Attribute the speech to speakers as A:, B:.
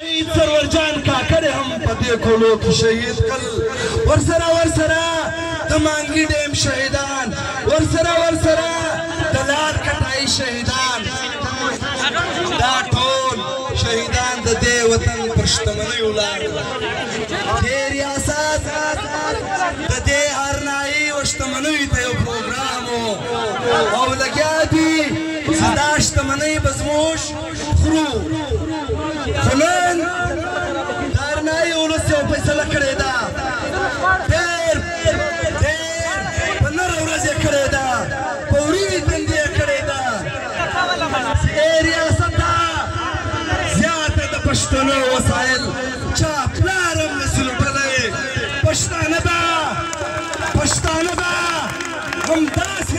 A: شهيد سرور جان کاکړ هم په دې ګولو کې شهيد کړل ورسره ورسره د مانګي ډيم شهيدان ورسره ورسره د لار کټای شهيدان دا ټول شهيدان د دې وطن پر شتمنۍ ولار دې ریاست د دې هرنایي وشتمنۍ ته یو پروګرام او لګیا دي دا شتمنۍ بزموش خرو خنن دارنای ولس یو فیصله کړې ده ډېر ډېر په نر ورځ یې کړې ده په وری تند یې کړې ده چې ای ریاست ده زیاته د پښتنو وسایل چا پلار هم نسي لوټلی پښتانه به پښتانه به همداسې